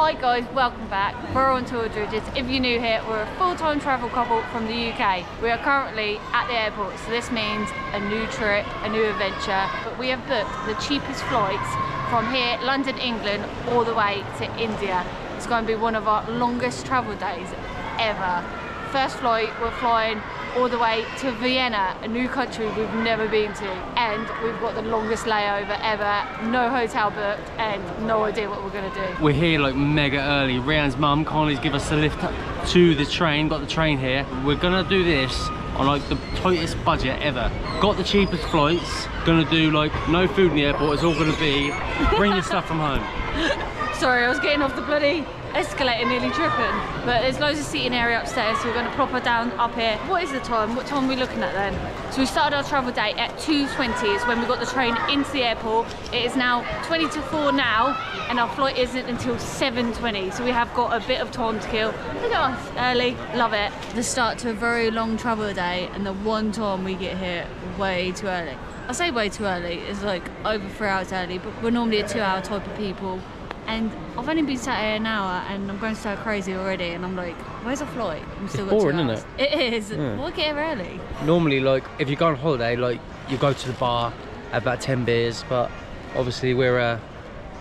Hi guys, welcome back. We're on Tour Dridgers. If you're new here, we're a full-time travel couple from the UK. We are currently at the airport, so this means a new trip, a new adventure. But we have booked the cheapest flights from here, London, England, all the way to India. It's going to be one of our longest travel days ever. First flight, we're flying all the way to Vienna, a new country we've never been to. And we've got the longest layover ever, no hotel booked, and no idea what we're gonna do. We're here like mega early. Rianne's mum kindly give us a lift to the train, got the train here. We're gonna do this on like the tightest budget ever. Got the cheapest flights, gonna do like no food in the airport, it's all gonna be bring your stuff from home. Sorry, I was getting off the bloody escalator nearly tripping. But there's loads of seating area upstairs, so we're going to prop her down up here. What is the time? What time are we looking at then? So we started our travel day at 2.20 is when we got the train into the airport. It is now 20 to 4 now, and our flight isn't until 7.20, so we have got a bit of time to kill. Look at us, early, love it. The start to a very long travel day, and the one time we get here way too early. I say way too early, it's like over three hours early, but we're normally a two hour type of people and I've only been sat here an hour and I'm going so crazy already and I'm like, where's our flight? I'm still it's boring, isn't it? It is. Yeah. Why get here early? Normally, like, if you go on holiday, like, you go to the bar, have about 10 beers, but obviously we're uh,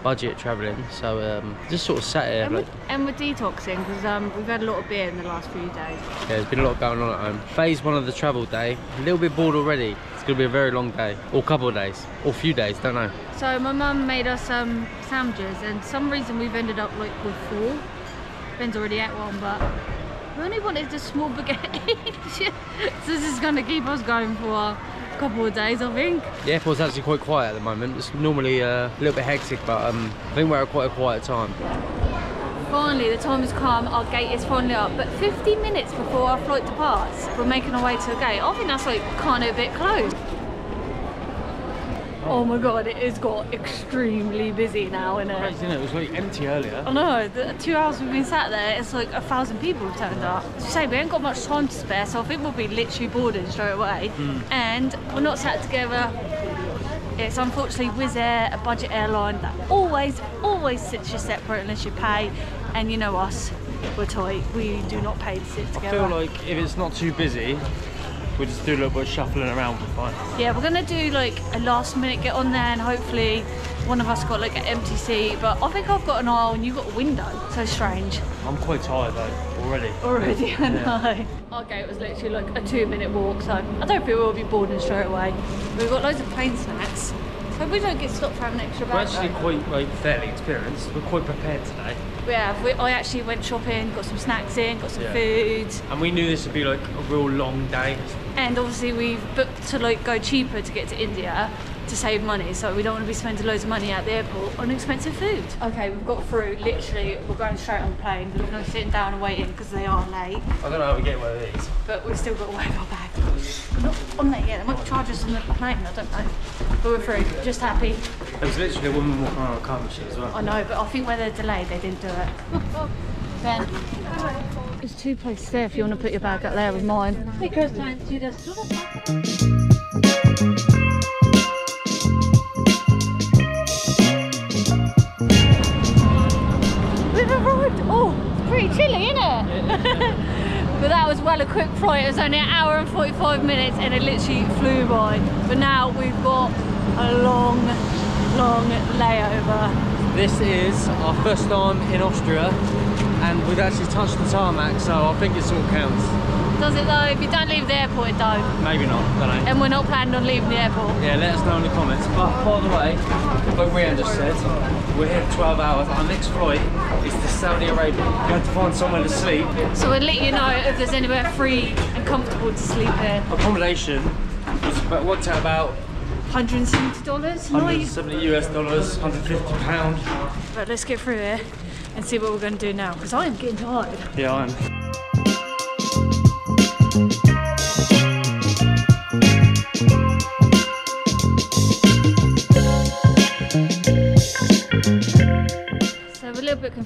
budget travelling, so um, just sort of sat here. And, like, we're, and we're detoxing because um, we've had a lot of beer in the last few days. Yeah, there's been a lot going on at home. Phase one of the travel day, a little bit bored already. It's going to be a very long day, or couple of days, or few days, don't know. So my mum made us some sandwiches, and some reason we've ended up like with four. Ben's already ate one, but we only wanted a small baguette each. so this is going to keep us going for a couple of days, I think. The airport's actually quite quiet at the moment. It's normally uh, a little bit hectic, but um, I think we're at quite a quiet time. Finally, the time has come, our gate is finally up, but 50 minutes before our flight departs, we're making our way to the gate. I think that's like kind of a bit close. Oh my god, it has got extremely busy now, isn't it? Crazy, isn't it? It was like empty earlier. I know, the two hours we've been sat there, it's like a thousand people have turned up. As you say, we ain't got much time to spare, so I think we'll be literally boarding straight away. Mm. And we're not sat together. It's unfortunately Wizz Air, a budget airline that always, always sits you separate unless you pay. And you know us, we're tight. We do not pay to sit together. I feel like if it's not too busy, we'll just do a little bit of shuffling around, we're fine. Yeah, we're gonna do like a last minute get on there and hopefully one of us got like an empty seat, but I think I've got an aisle and you've got a window. So strange. I'm quite tired though, already. Already, I know. Our gate was literally like a two minute walk, so I don't think we'll be boarding straight away. We've got loads of plane snacks. So we don't get stopped for having extra bag. We're actually quite like fairly experienced. We're quite prepared today. We have. We, I actually went shopping, got some snacks in, got some yeah. food. And we knew this would be like a real long day. And obviously we've booked to like go cheaper to get to India to save money, so we don't want to be spending loads of money at the airport on expensive food. Okay, we've got through, literally, we're going straight on the plane. We're not sitting down and waiting because they are late. I don't know how we get one of these. But we've still got to wave our bag. Not on there yet, they might charge us on the plane, I don't know. But we're through, just happy. There was literally a woman walking around a car machine as well. I know, but I think where they're delayed, they didn't do it. ben. There's two places there if you want to put your bag up there with mine. Because time to the oh, pretty chilly, isn't it? But that was well a quick flight. It was only an hour and 45 minutes and it literally flew by. But now we've got a long, long layover. This is our first time in Austria and we've actually touched the tarmac so I think it all counts. Does it though? If you don't leave the airport, it don't. Maybe not, don't know. And we're not planning on leaving the airport. Yeah, let us know in the comments. But by the way, like Rianne just said, we're here for 12 hours. Our next flight is to Saudi Arabia. We have to find somewhere to sleep. So we'll let you know if there's anywhere free and comfortable to sleep here. Accommodation was about, worked out about $170? 170 US dollars, 150 pound. but let's get through here and see what we're going to do now because I am getting tired. Yeah, I am.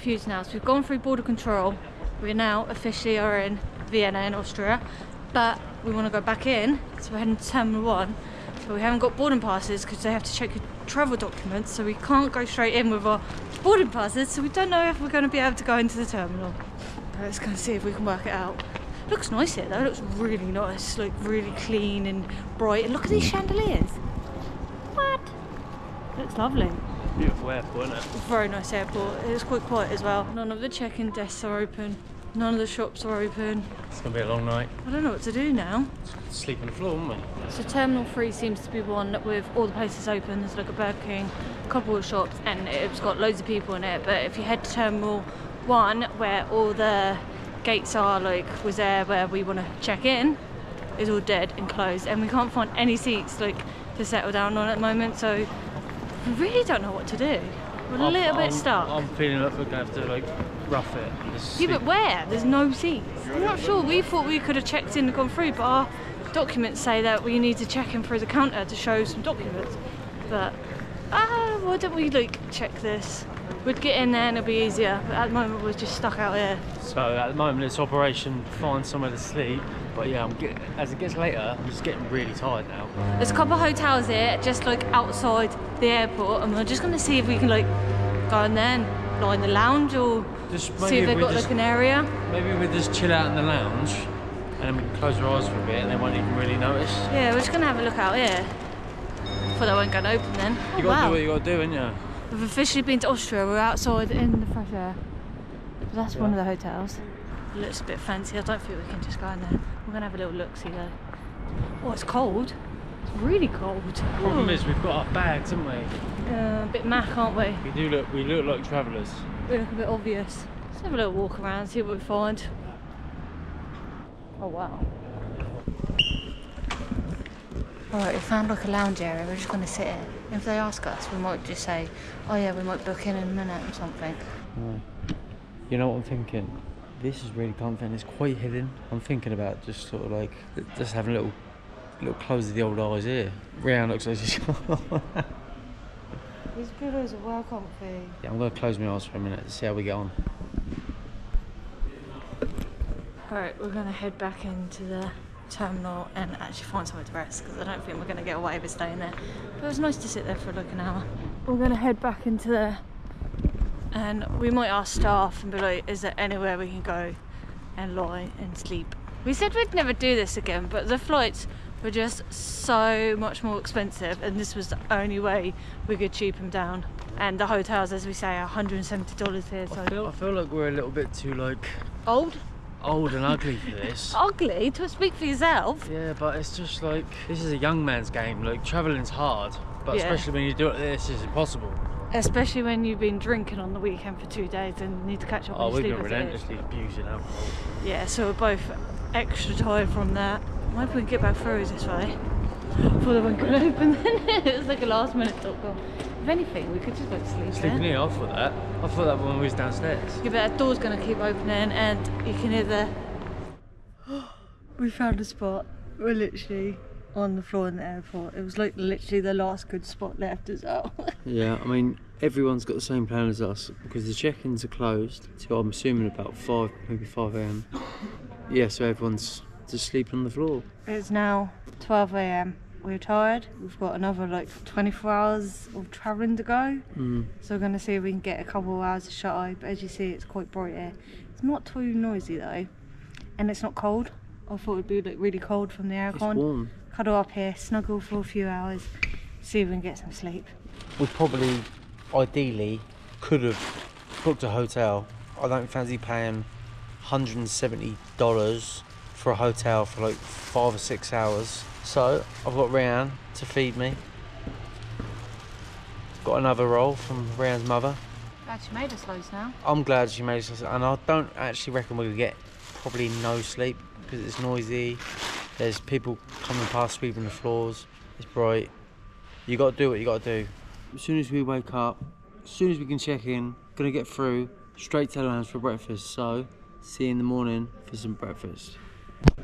Confused now. So we've gone through border control. We now officially are in Vienna in Austria, but we want to go back in. So we're heading to Terminal 1 but we haven't got boarding passes because they have to check your travel documents, so we can't go straight in with our boarding passes, so we don't know if we're going to be able to go into the terminal. Let's go and see if we can work it out. Looks nice here though, looks really nice, like really clean and bright. And look at these chandeliers. What? Looks lovely. Beautiful airport, isn't it? Very nice airport. It's quite quiet as well. None of the check-in desks are open. None of the shops are open. It's gonna be a long night. I don't know what to do now. Sleep on the floor, won't we? So Terminal 3 seems to be one with all the places open. There's like a Burger King, a couple of shops, and it's got loads of people in it. But if you head to Terminal 1, where all the gates are, like was there where we want to check in, is all dead and closed. And we can't find any seats like to settle down on at the moment. So we really don't know what to do. We're a I'm- little I'm- bit stuck. I'm feeling like we're gonna have to like rough it. Yeah, but where? There's no seats. I'm not sure. We thought we could have checked in and gone through, but our documents say that we need to check in through the counter to show some documents. But ah, why don't we like check this? We'd get in there and it'd be easier. But at the moment, we're just stuck out here. So at the moment it's operation find somewhere to sleep. But yeah, I'm get, as it gets later, I'm just getting really tired now. There's a couple of hotels here, just like outside the airport, and we're just gonna see if we can like go in there and lie in the lounge or Just see if they've got just like an area. maybe we just chill out in the lounge, and then we can close our eyes for a bit, and they won't even really notice. Yeah, we're just gonna have a look out here. Thought they won't going to open then. Oh, You gotta wow. do what you gotta do, ain't you? We've officially been to Austria. We're outside in the fresh air. But that's one of the hotels. It looks a bit fancy. I don't think we can just go in there. We're gonna have a little look, see though. Oh, it's cold. It's really cold. Problem Oh. is we've got our bags, haven't we? Uh, a bit mac, aren't we? We do look we look like travellers. We look a bit obvious. Let's have a little walk around, see what we find. Oh wow. Alright, we found like a lounge area, we're just gonna sit here. If they ask us, we might just say, oh yeah, we might book in in a minute or something. You know what I'm thinking? This is really comfy and it's quite hidden. I'm thinking about just sort of like just having a little little close of the old eyes here. Rihanna looks like she's These pillows are well comfy. Yeah, I'm gonna close my eyes for a minute to see how we get on. Alright, we're gonna head back into the terminal and actually find somewhere to rest because I don't think we're gonna get away with staying there. But it was nice to sit there for like an hour. We're gonna head back into there and we might ask staff and be like, is there anywhere we can go and lie and sleep? We said we'd never do this again, but the flights were just so much more expensive and this was the only way we could cheap them down. And the hotels, as we say, are $170 here, so I feel, I feel like we're a little bit too like old, old and ugly for this. ugly, to speak for yourself. Yeah, but it's just like this is a young man's game. Like travelling's hard, but Yeah. especially when you do it, this is impossible. Especially when you've been drinking on the weekend for two days and need to catch up Oh, on we've been sleep. as relentlessly abusing alcohol. Yeah, so we're both extra tired from that. Maybe we can get back through this way. Before the one could open then. it was like a last minute thought call. If anything, we could just go to sleep Sleeping there. here, I thought that. I thought that when we was downstairs. Yeah, but that door's gonna keep opening and you can hear the We found a spot. We're literally on the floor in the airport. It was like literally the last good spot left as well. Yeah, I mean, everyone's got the same plan as us because the check-ins are closed till I'm assuming about five, maybe five a.m. Yeah, so everyone's just sleeping on the floor. It's now 12 a.m. We're tired. We've got another like 24 hours of travelling to go. Mm. So we're going to see if we can get a couple of hours of shut eye. But as you see, it's quite bright here. It's not too noisy though. And it's not cold. I thought it'd be like really cold from the It's aircon. warm. Cuddle up here, snuggle for a few hours, see if we can get some sleep. We probably, ideally, could have booked a hotel. I don't fancy paying $170 for a hotel for like five or six hours. So I've got Rianne to feed me. Got another roll from Rianne's mother. Glad you made us loads now. I'm glad she made us, and I don't actually reckon we'll get probably no sleep because it's noisy. There's people coming past sweeping the floors. It's bright. You got to do what you got to do. As soon as we wake up, as soon as we can check in, gonna get through straight to the lounge for breakfast. So, see you in the morning for some breakfast.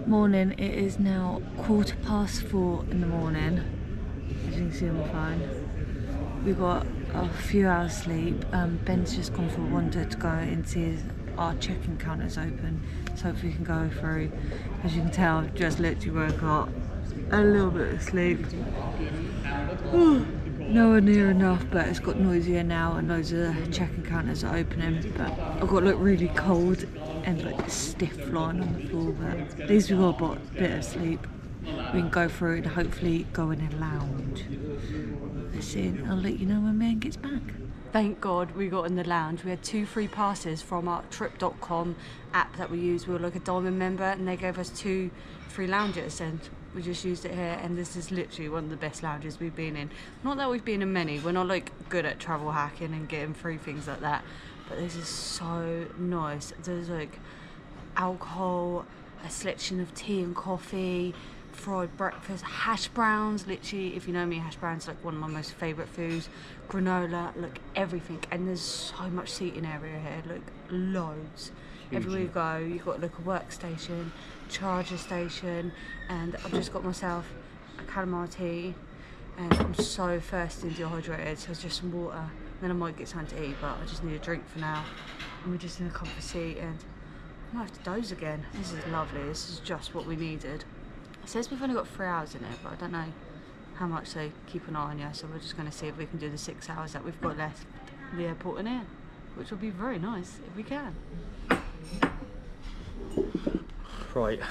Morning, it is now quarter past four in the morning. As you can see on my phone. We've got a few hours sleep. Um, Ben's just gone for a wander to go and see if our check-in counter's open. So hopefully we can go through. As you can tell, I've just literally woke up. a little bit of sleep. Nowhere near enough, but it's got noisier now and loads of check-in counters are opening. But I've got like really cold and like stiff lying on the floor. But at least we got a bit of sleep. We can go through and hopefully go in a lounge. I'll let you know when man gets back. Thank God we got in the lounge. We had two free passes from our trip.com app that we use. We were like a diamond member and they gave us two free lounges and we just used it here and this is literally one of the best lounges we've been in. Not that we've been in many, we're not like good at travel hacking and getting free things like that, but this is so nice. There's like alcohol, a selection of tea and coffee, fried breakfast, hash browns. Literally, if you know me, hash browns like one of my most favourite foods. Granola, look everything, and there's so much seating area here. Look, loads. Everywhere you go, you've got like a workstation, charger station, and I've just got myself a camomile tea, and I'm so thirsty and dehydrated, so it's just some water. And Then I might get something to eat, but I just need a drink for now. And we're just in a comfy seat, and I might have to doze again. This is lovely. This is just what we needed. It says we've only got three hours in it, but I don't know how much they keep an eye on you. So we're just going to see if we can do the six hours that we've got left in the airport and in, which will be very nice if we can. Right,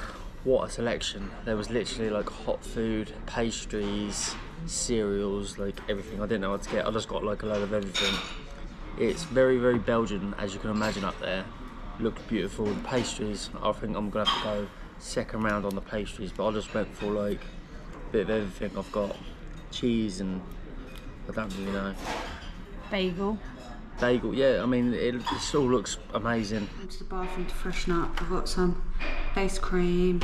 what a selection. There was literally like hot food, pastries, cereals, like everything. I didn't know what to get. I just got like a load of everything. It's very, very Belgian, as you can imagine up there. Looked beautiful. The pastries, I think I'm gonna have to go second round on the pastries, but I just went for like a bit of everything. I've got cheese and I don't really know. Bagel. Yeah, I mean, it, it all looks amazing. Went to the bathroom to freshen up. I've got some face cream,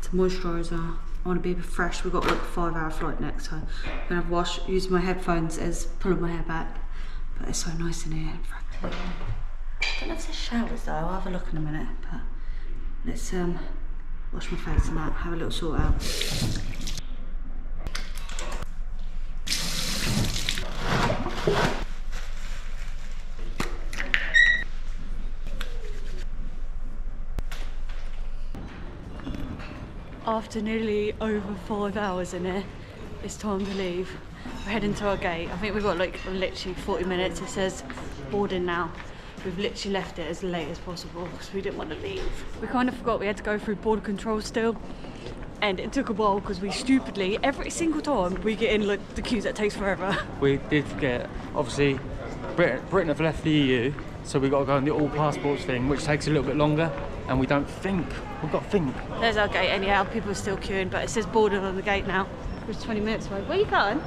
some moisturiser. I want to be fresh. We've got like a five hour flight next, so I'm gonna wash, use my headphones as pulling my hair back. But it's so nice in here. I don't know if there's showers though. I'll have a look in a minute. But let's um wash my face and that, have a little sort out. After nearly over five hours in here, it's time to leave. We're heading to our gate. I think we've got like literally 40 minutes. It says boarding now. We've literally left it as late as possible because we didn't want to leave. We kind of forgot we had to go through border control still. And it took a while because we stupidly, every single time we get in like the queues that takes forever. We did forget, obviously, Britain, Britain have left the EU, so we've got to go on the all passports thing, which takes a little bit longer, and we don't think. We've got to think. There's our gate anyhow, people are still queuing, but it says boarded on the gate now. It's 20 minutes away. Where are you going?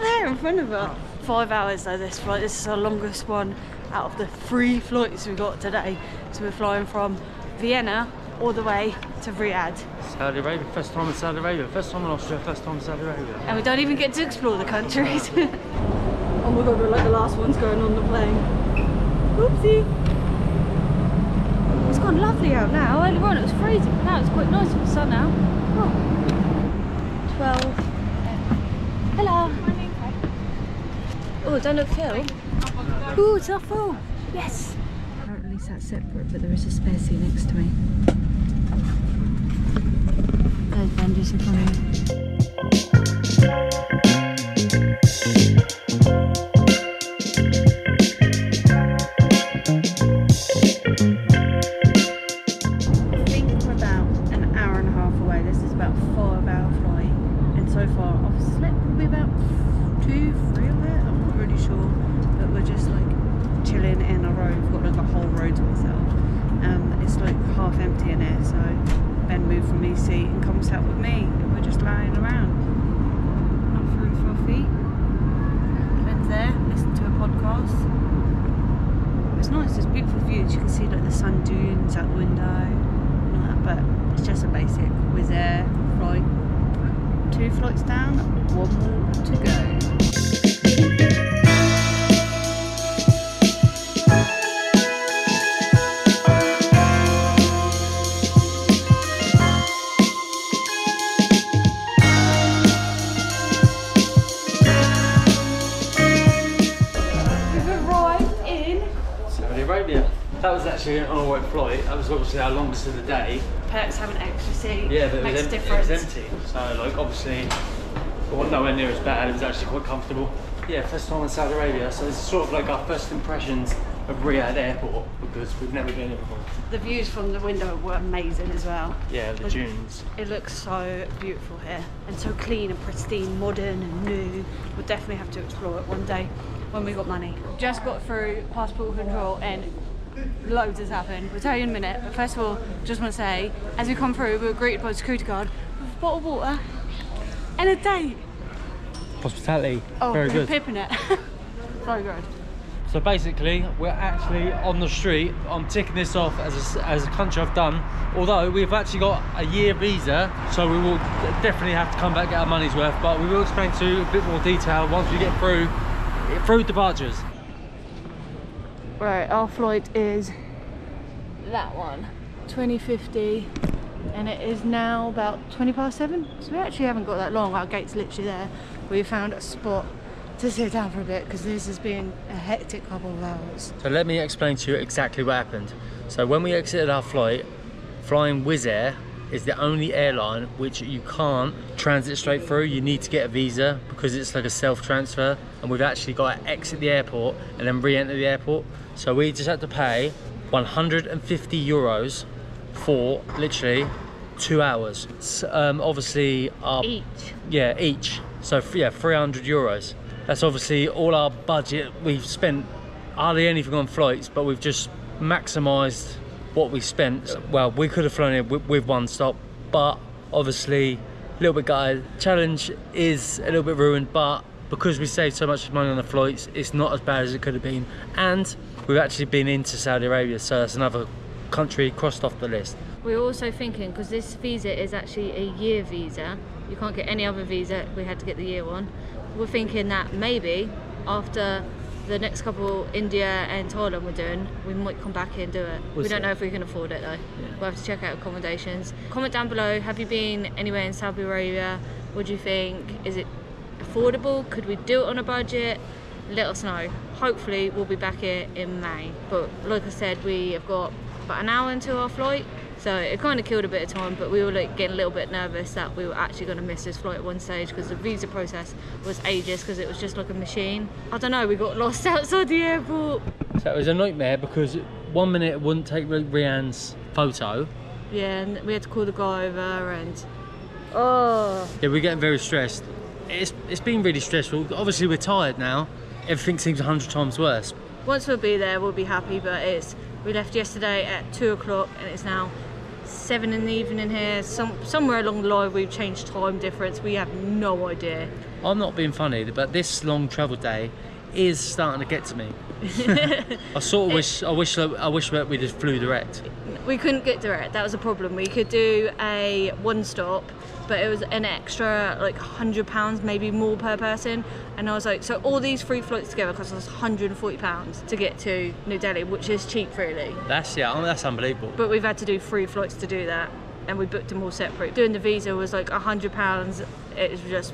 there in front of us. Five hours though this flight. This is our longest one out of the three flights we've got today. So we're flying from Vienna all the way to Riyadh. Saudi Arabia, first time in Saudi Arabia, first time in Austria, first time in Saudi Arabia. And we don't even get to explore the countries. oh my god, we're like the last ones going on the plane. Oopsie. Gone lovely out now. Earlier on it was freezing. Now it's quite nice with the sun out. Oh. 12. Hello. Oh, don't look full. Oh, it's not full. Yes. Apparently sat separate, but there is a spare seat next to me. Ben just in front of me. It's nice, there's beautiful views. You can see like the sand dunes out the window and all that, but it's just a basic Wizz Air flight. Two flights down, one more to go. That was actually an alright flight. That was obviously our longest of the day. Perks have an extra seat. Yeah, but it makes was, a em- difference. it was empty. So like obviously, it wasn't nowhere near as bad. It was actually quite comfortable. Yeah, first time in Saudi Arabia. So it's sort of like our first impressions of Riyadh Airport because we've never been here before. The views from the window were amazing as well. Yeah, the Like, dunes. It looks so beautiful here and so clean and pristine, modern and new. We'll definitely have to explore it one day when we got money. Just got through passport control and loads has happened. We'll tell you in a minute. But first of all, just want to say, as we come through, we were greeted by a security guard with a bottle of water and a date. Hospitality, Oh, very good. pipping it. so good. So basically, we're actually on the street. I'm ticking this off as a, as a country I've done. Although we've actually got a year visa, so we will definitely have to come back get our money's worth. But we will explain to you a bit more detail once we get through through departures. Right, our flight is that one, 2050, and it is now about 20 past seven. So we actually haven't got that long. Our gate's literally there. We found a spot to sit down for a bit because this has been a hectic couple of hours. So let me explain to you exactly what happened. So when we exited our flight, flying Wizz Air is the only airline which you can't transit straight through. You need to get a visa because it's like a self-transfer and we've actually got to exit the airport and then re-enter the airport. So we just had to pay 150 euros for literally two hours. S- Um, obviously our Each. yeah, each. So yeah, 300 euros. That's obviously all our budget. We've spent hardly anything on flights, but we've just maximised what we spent. Well, we could have flown here with, with one stop, but obviously a little bit gutted. Challenge is a little bit ruined, but because we saved so much money on the flights, it's not as bad as it could have been. And we've actually been into Saudi Arabia, so that's another country crossed off the list. We're also thinking because this visa is actually a year visa. You can't get any other visa. We had to get the year one. We're thinking that maybe after the next couple India and Thailand we're doing, we might come back here and do it. We'll we don't know if we can afford it though. We'll have to check out accommodations. Comment down below. Have you been anywhere in Saudi Arabia? What do you think? Is it affordable? Could we do it on a budget? Let us know. Hopefully we'll be back here in May. But like I said, we have got about an hour into our flight. So it kind of killed a bit of time, but we were like getting a little bit nervous that we were actually going to miss this flight at one stage because the visa process was ages because it was just like a machine. I don't know, we got lost outside the airport. So it was a nightmare because one minute it wouldn't take Ri- Rianne's photo. Yeah, and we had to call the guy over and oh, Yeah, we're getting very stressed. It's it's been really stressful. Obviously, we're tired now. Everything seems a hundred times worse. once we'll be there, we'll be happy. But it's we left yesterday at two o'clock and it's now seven in the evening here. Some somewhere along the line we've changed time difference. We have no idea. I'm not being funny, but this long travel day is starting to get to me. I sort of wish I wish I wish that we just flew direct. We couldn't get direct. That was a problem. We could do a one stop, but it was an extra like hundred pounds, maybe more per person. And I was like, so all these free flights together cost us 140 pounds to get to New Delhi, which is cheap really. That's yeah, I mean, that's unbelievable. But we've had to do free flights to do that, and we booked them all separate. Doing the visa was like hundred pounds. It was just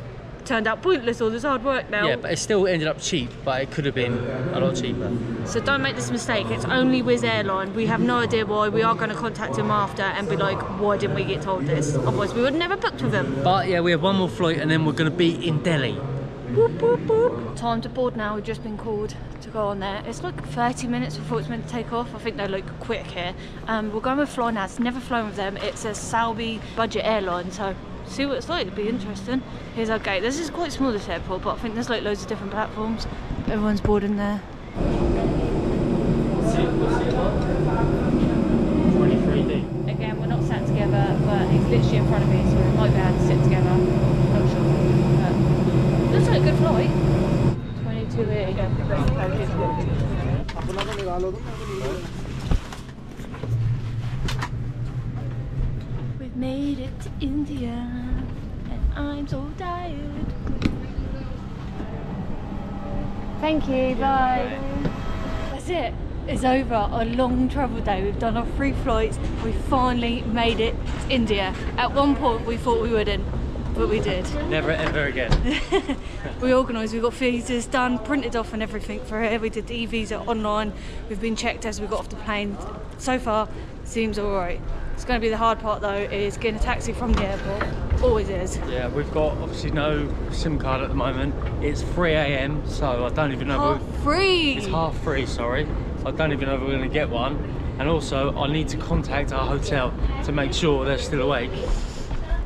turned out pointless. All this hard work now. Yeah, but it still ended up cheap, but it could have been a lot cheaper. So don't make this mistake. It's only Wizz Airline. We have no idea why. We are going to contact them after and be like, why didn't we get told this? Otherwise, we would have never booked with them. But yeah, we have one more flight and then we're going to be in Delhi. Boop, boop, boop. Time to board now. We've just been called to go on there. It's like 30 minutes before it's meant to take off. I think they're like quick here. Um, we're going with Flynas. Never flown with them. It's a Saudi budget airline. So see what it's like. It'll be interesting. Here's our gate. This is quite small, this airport, but I think there's like loads of different platforms. Everyone's boarding there. 23D. Again, we're not sat together, but he's literally in front of me, so we might be able to sit together. Not sure. But looks like a good flight. 22 We've made it to India, and I'm so tired. Thank you, bye. That's it. It's over. A long travel day. We've done our three flights. We finally made it to India. At one point, we thought we wouldn't, but we did. Never ever again. we organised, we got visas done, printed off and everything for it. We did the e-visa online. We've been checked as we got off the plane. So far, seems all right. It's going to be the hard part though, is getting a taxi from the airport. Always is. Yeah, we've got obviously no SIM card at the moment. It's 3 a.m. so I don't even know. Half free. It's half free, sorry. I don't even know if we're going to get one. And also, I need to contact our hotel to make sure they're still awake.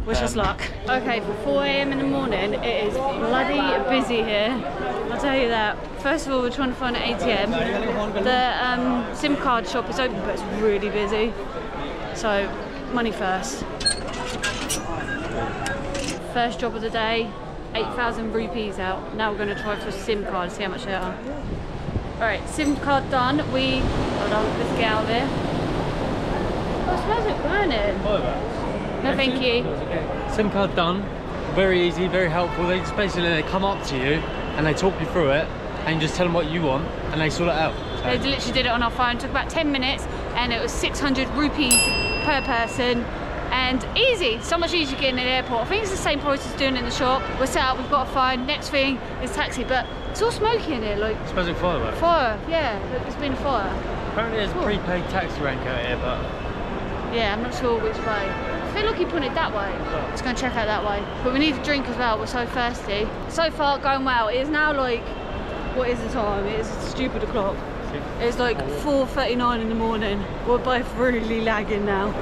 Wish us luck. Okay, for 4 a.m. in the morning, it is bloody busy here. I'll tell you that. First of all, we're trying to find an ATM. The um, SIM card shop is open, but it's really busy. So, money first. First job of the day, 8,000 rupees out. Now we're going to try for a SIM card, see how much they are. Alright, SIM card done. We, hold on, let's get out of here. Oh, it smells like burning. No, thank you. SIM card done. Very easy, very helpful. They just basically they come up to you and they talk you through it and you just tell them what you want and they sort it out. So- They literally did it on our phone. It took about 10 minutes and it was 600 rupees per person. And easy, so much easier getting in the airport. I think it's the same process doing it in the shop. We're set up, we've got a phone. Next thing is taxi, but it's all smoky in here, like Smells like fireworks. fire. Yeah, it's been a fire. Apparently there's a Cool. prepaid taxi rank out here, but Yeah, I'm not sure which way. I feel like he pointed that way. Let's go and check out that way. But we need a drink as well, we're so thirsty. So far, going well. It is now like, what is the time? It is stupid o'clock. It's like 4.39 in the morning. We're both really lagging now.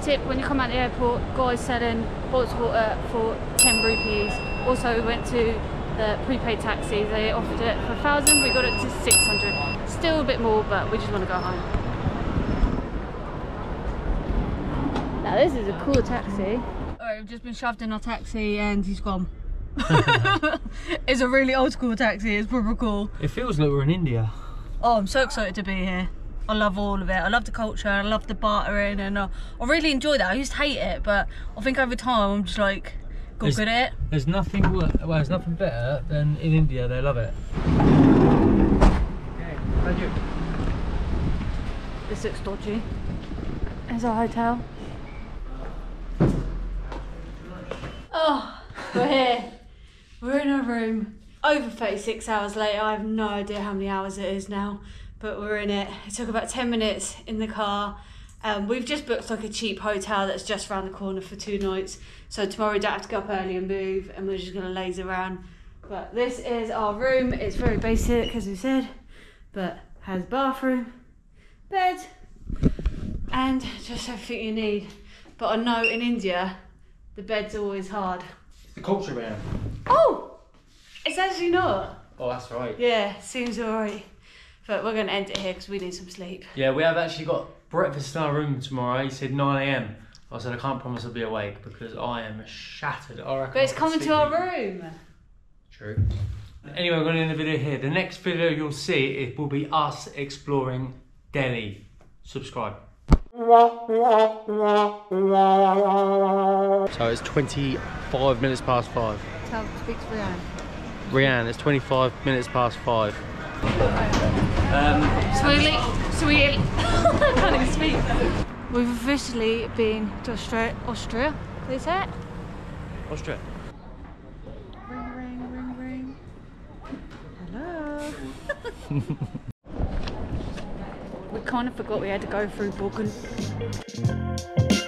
Tip, when you come out the airport, guys selling bottled water for 10 rupees. Also, we went to the prepaid taxi. They offered it for 1,000, we got it to 600. Still a bit more, but we just want to go home. Now this is a cool taxi. Alright, we've just been shoved in our taxi and he's gone. it's a really old school taxi, it's proper cool. it feels like we're in India. Oh, I'm so excited to be here. I love all of it. I love the culture, I love the bartering and uh, I really enjoy that. I used to hate it, but I think over time I'm just like, got It's- good at it. There's nothing well, there's nothing better than in India. They love it. Thank you. This looks dodgy. There's our hotel. Oh, we're here. We're in our room. Over 36 hours later, I have no idea how many hours it is now, but we're in it. It took about 10 minutes in the car. Um, we've just booked like a cheap hotel that's just around the corner for two nights. So tomorrow we don't have to go up early and move, and we're just gonna laze around. But this is our room. It's very basic, as we said, but has bathroom, bed, and just everything you need. But I know in India, the bed's always hard. The culture man. Oh, it's actually not. Oh, that's right. Yeah, seems alright. But we're gonna end it here because we need some sleep. Yeah, we have actually got breakfast in our room tomorrow. He said 9 a.m. I said I can't promise I'll be awake because I am shattered. I But it's coming to our room. True. Anyway, we're going to end the video here. The next video you'll see it will be us exploring Delhi. Subscribe. So it's 25 minutes past five. Tell, speak to Rihanna. Rianne, it's 25 minutes past five. Um, So we, so we, I can't even speak. We've officially been to Austria. Austria, is it? Austria. Ring, ring, ring, ring. Hello. we kind of forgot we had to go through Borken.